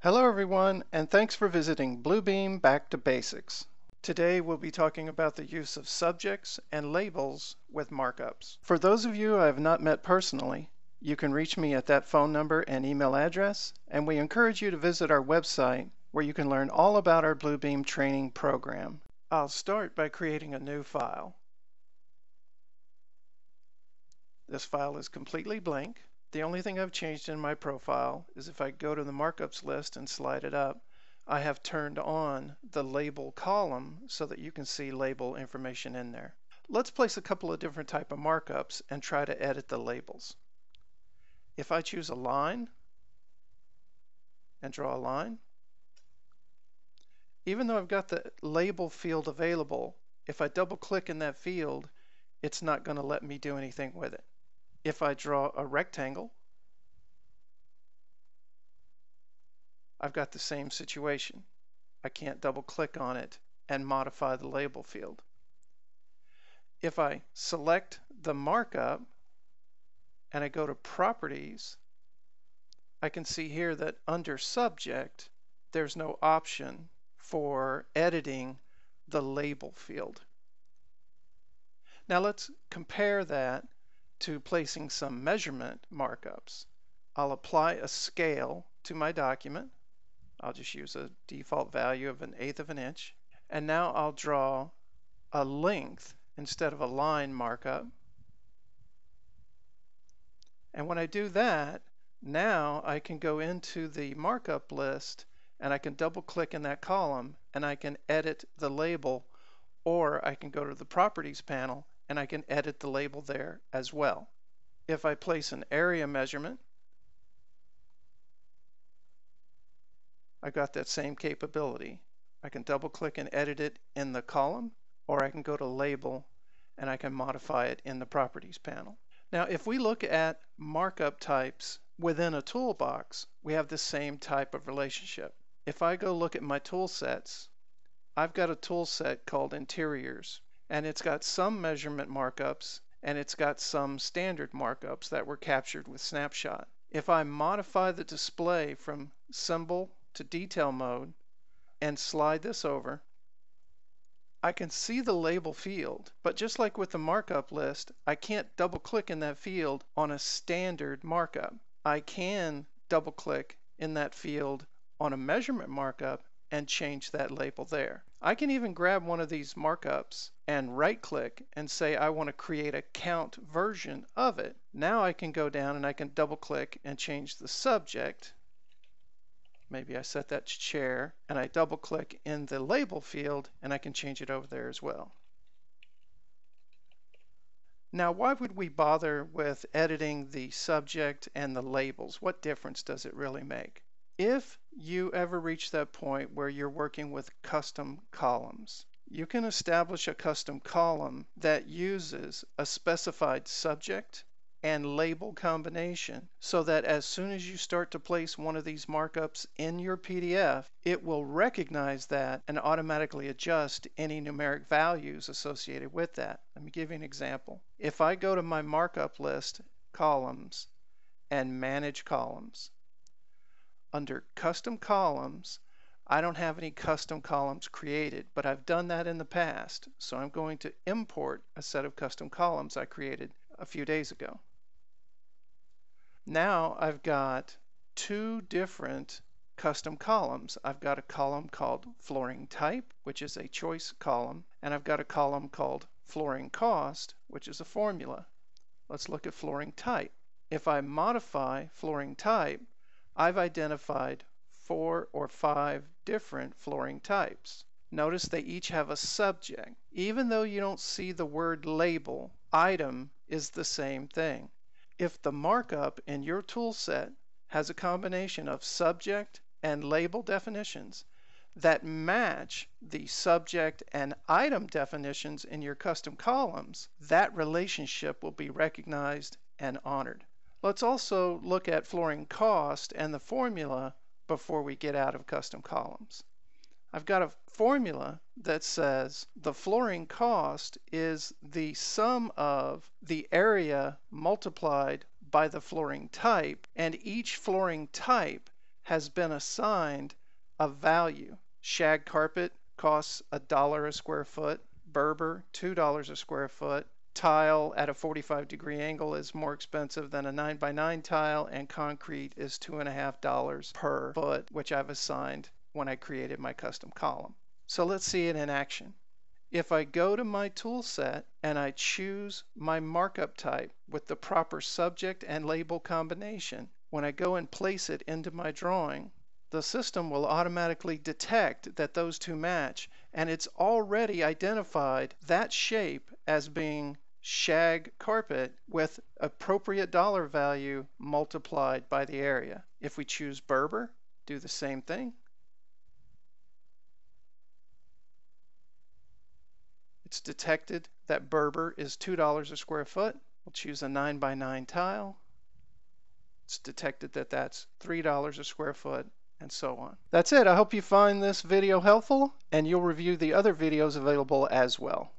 Hello everyone, and thanks for visiting Bluebeam Back to Basics. Today we'll be talking about the use of subjects and labels with markups. For those of you I have not met personally, you can reach me at that phone number and email address, and we encourage you to visit our website where you can learn all about our Bluebeam training program. I'll start by creating a new file. This file is completely blank. The only thing I've changed in my profile is if I go to the markups list and slide it up, I have turned on the label column so that you can see label information in there. Let's place a couple of different type of markups and try to edit the labels. If I choose a line and draw a line, even though I've got the label field available, if I double click in that field, it's not going to let me do anything with it. If I draw a rectangle, I've got the same situation. I can't double click on it and modify the label field. If I select the markup and I go to properties, I can see here that under subject, there's no option for editing the label field. Now let's compare that to placing some measurement markups. I'll apply a scale to my document. I'll just use a default value of an eighth of an inch. And now I'll draw a length instead of a line markup. And when I do that, now I can go into the markup list and I can double click in that column and I can edit the label or I can go to the properties panel and I can edit the label there as well. If I place an area measurement, I've got that same capability. I can double click and edit it in the column, or I can go to label and I can modify it in the properties panel. Now, if we look at markup types within a toolbox, we have the same type of relationship. If I go look at my tool sets, I've got a tool set called interiors and it's got some measurement markups and it's got some standard markups that were captured with snapshot. If I modify the display from symbol to detail mode and slide this over, I can see the label field, but just like with the markup list, I can't double click in that field on a standard markup. I can double click in that field on a measurement markup and change that label there. I can even grab one of these markups and right click and say I want to create a count version of it. Now I can go down and I can double click and change the subject. Maybe I set that to chair and I double click in the label field and I can change it over there as well. Now, why would we bother with editing the subject and the labels? What difference does it really make? If you ever reach that point where you're working with custom columns, you can establish a custom column that uses a specified subject and label combination so that as soon as you start to place one of these markups in your PDF, it will recognize that and automatically adjust any numeric values associated with that. Let me give you an example. If I go to my markup list, columns, and manage columns, under custom columns, I don't have any custom columns created, but I've done that in the past. So I'm going to import a set of custom columns I created a few days ago. Now I've got two different custom columns. I've got a column called flooring type, which is a choice column, and I've got a column called flooring cost, which is a formula. Let's look at flooring type. If I modify flooring type, I've identified four or five different flooring types. Notice they each have a subject. Even though you don't see the word label, item is the same thing. If the markup in your tool set has a combination of subject and label definitions that match the subject and item definitions in your custom columns, that relationship will be recognized and honored. Let's also look at flooring cost and the formula before we get out of custom columns. I've got a formula that says the flooring cost is the sum of the area multiplied by the flooring type, and each flooring type has been assigned a value. Shag carpet costs a dollar a square foot, Berber $2 a square foot, tile at a 45 degree angle is more expensive than a 9 by 9 tile and concrete is two and a half dollars per foot which I've assigned when I created my custom column. So let's see it in action. If I go to my tool set and I choose my markup type with the proper subject and label combination, when I go and place it into my drawing, the system will automatically detect that those two match and it's already identified that shape as being shag carpet with appropriate dollar value multiplied by the area. If we choose Berber, do the same thing. It's detected that Berber is $2 a square foot. We'll choose a 9 by 9 tile. It's detected that that's $3 a square foot and so on. That's it. I hope you find this video helpful and you'll review the other videos available as well.